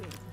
good.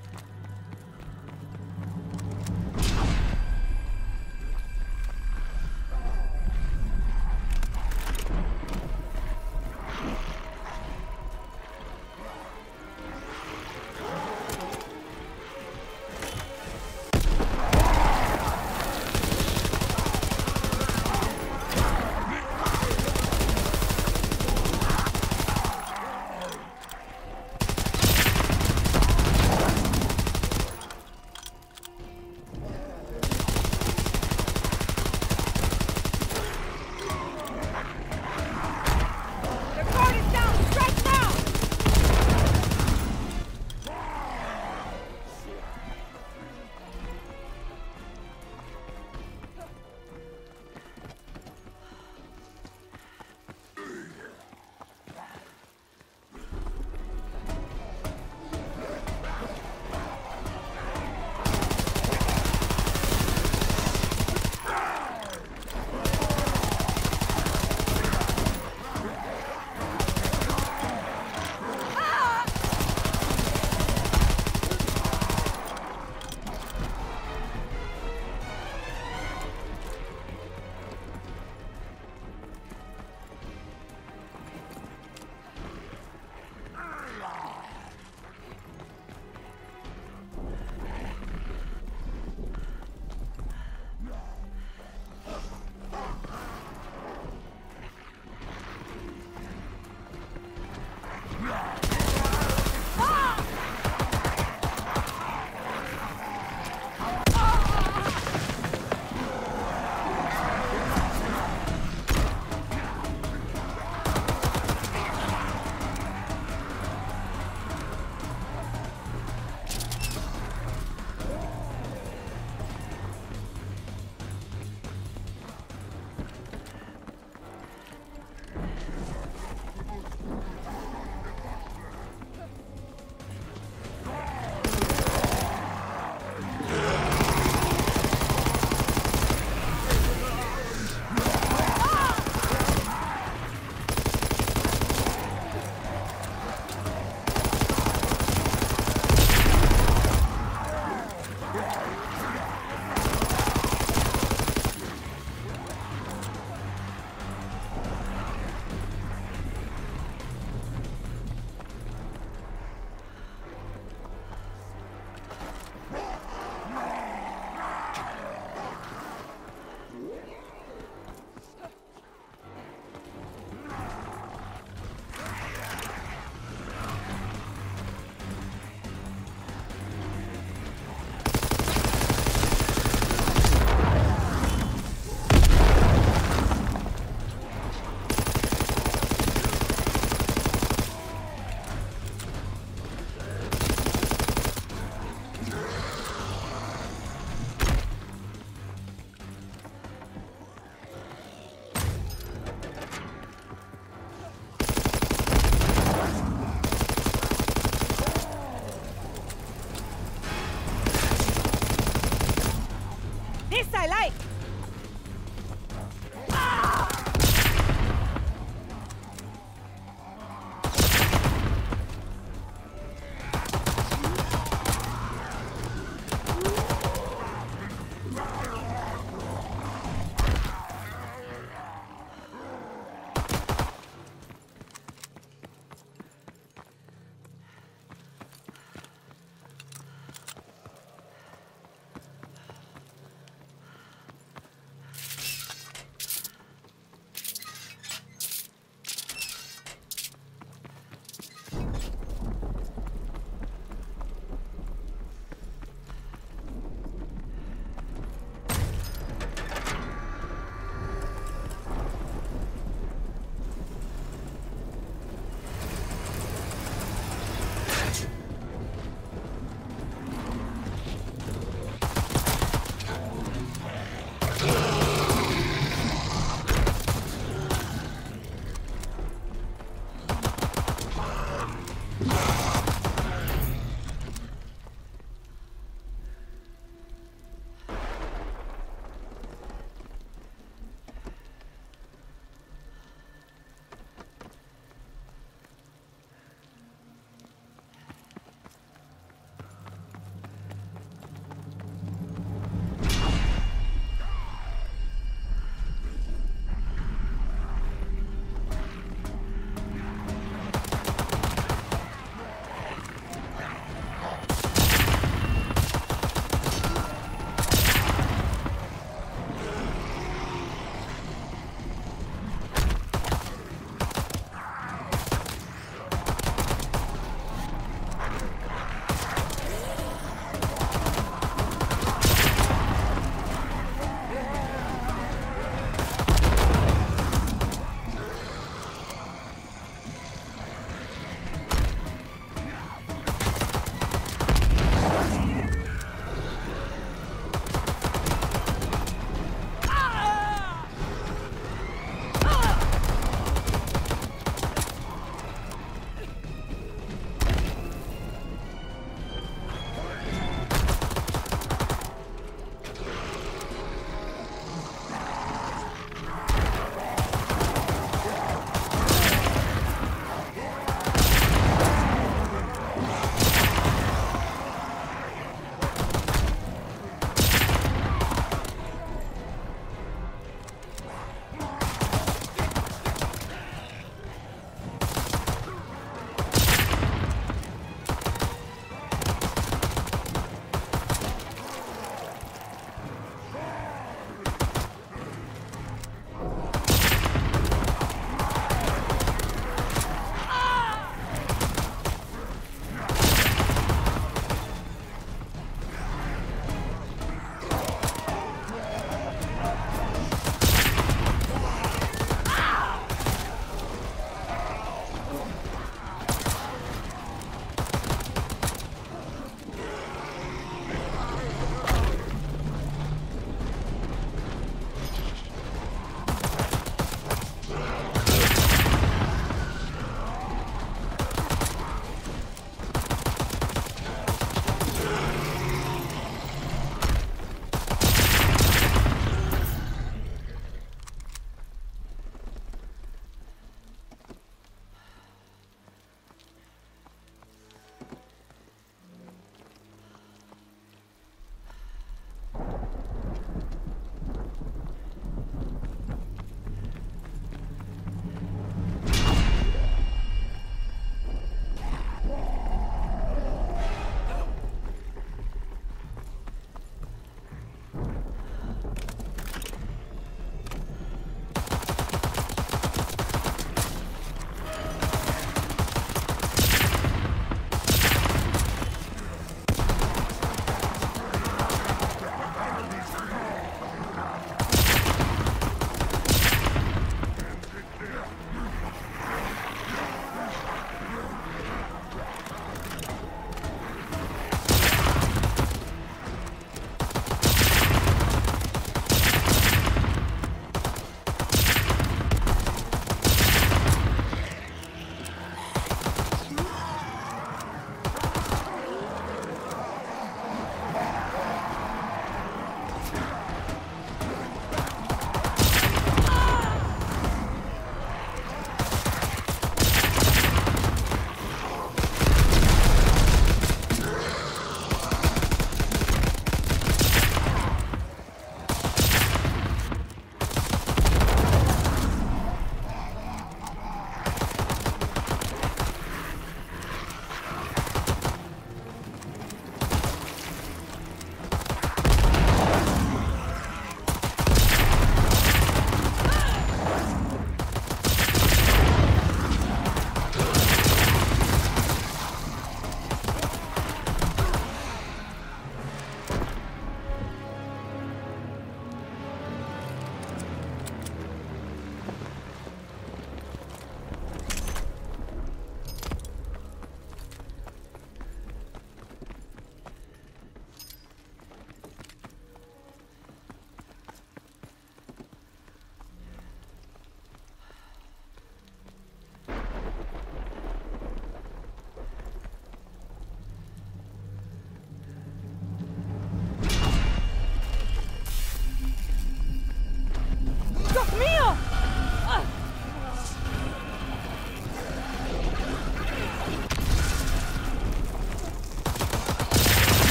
Minister, I like.